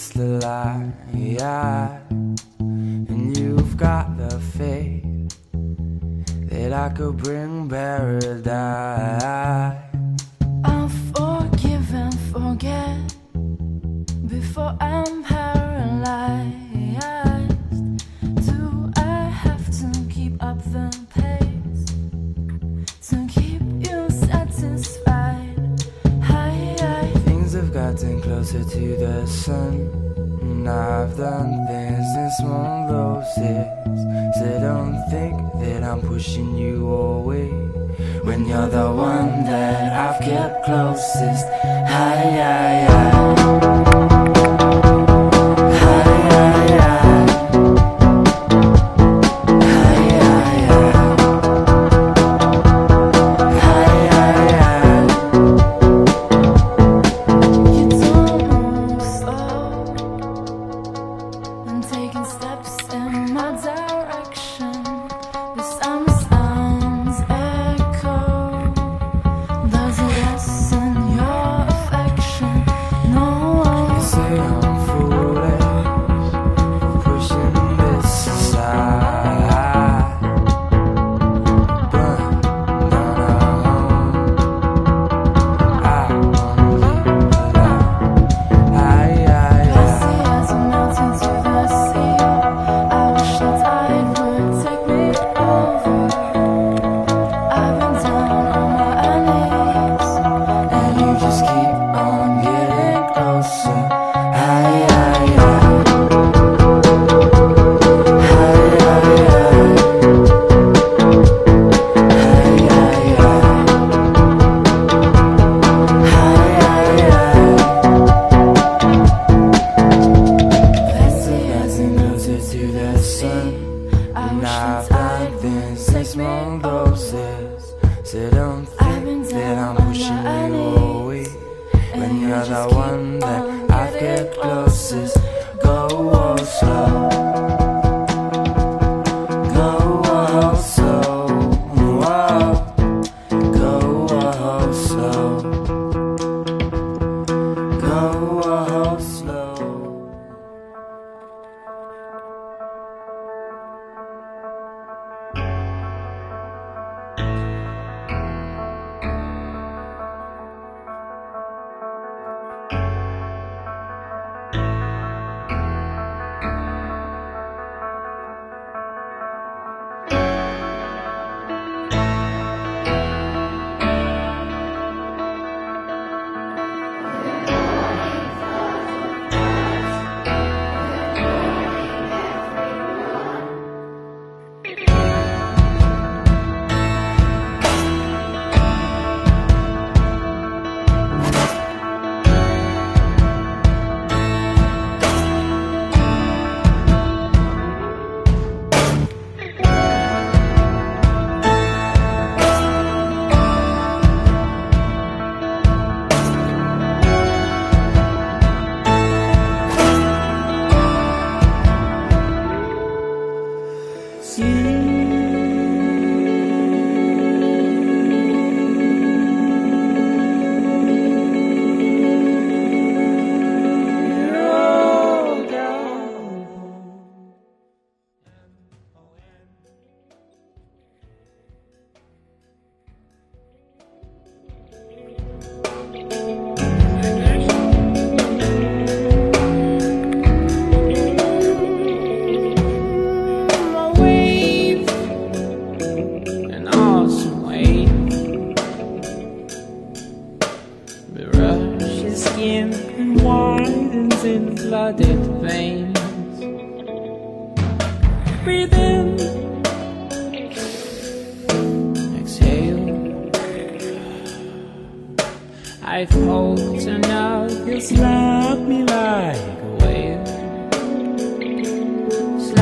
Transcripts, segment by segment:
It's the light, and you've got the faith that I could bring paradise. I'll forgive and forget before I'm paralyzed. closer to the sun. And I've done things in small doses. So don't think that I'm pushing you away. When you're the one that I've kept closest. Hi, hi, hi.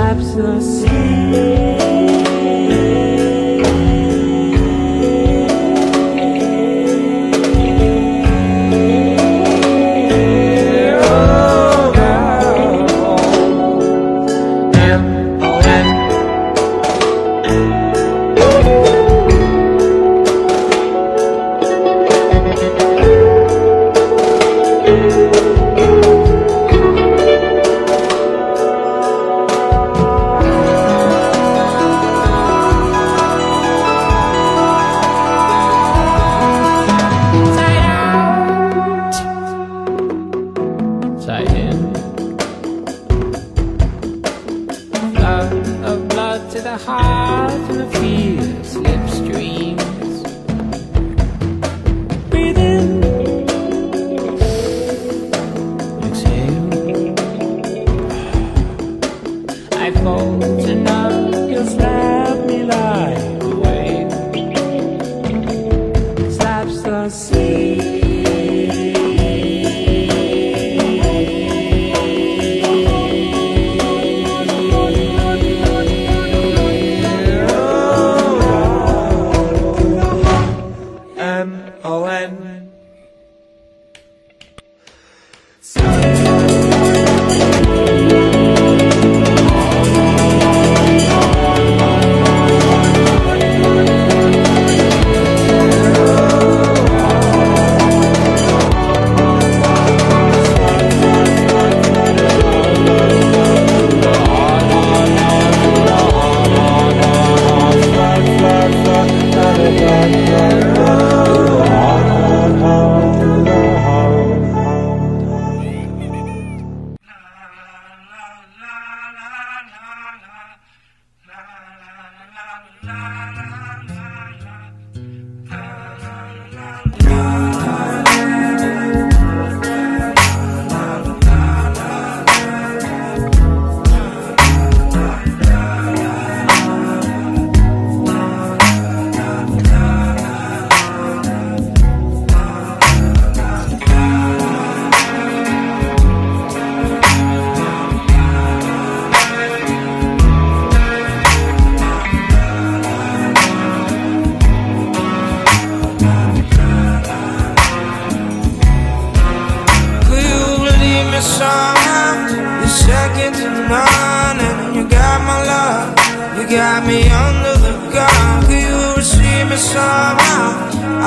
Slaps the sea. Oh, M-O-N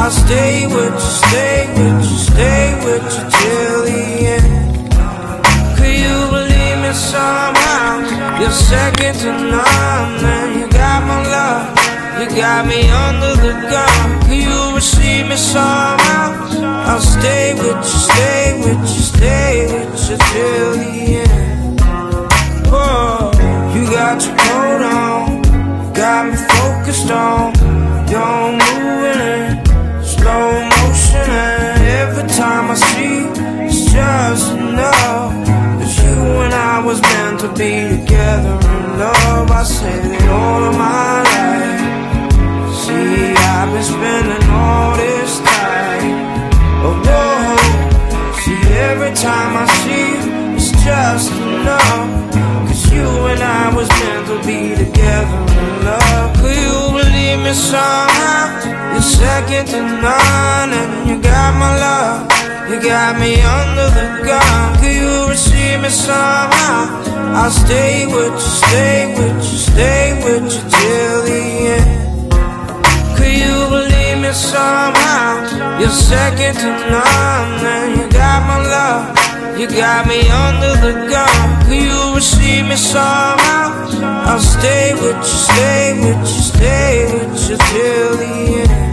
I'll stay with you, stay with you, stay with you till the end. Could you believe me somehow? You're second to none, and you got my love. You got me under the gun. Could you receive me somehow? I'll stay with you, stay with you, stay with you till the end. Oh, you got your coat on, got me focused on your moving I see it's just enough. Cause you and I was meant to be together in love. I said it all of my life. See, I've been spending all this time. Oh, whoa. See, every time I see you, it's just enough. Cause you and I was meant to be together in love. Could you believe me somehow? You're second to none, and you got my love. You got me under the gun. Could you receive me somehow? I'll stay with you, stay with you, stay with you till the end. Could you believe me somehow? You're second to none, and you got my love. You got me under the gun. Could you receive me somehow? I'll stay with you, stay with you, stay with you till the end.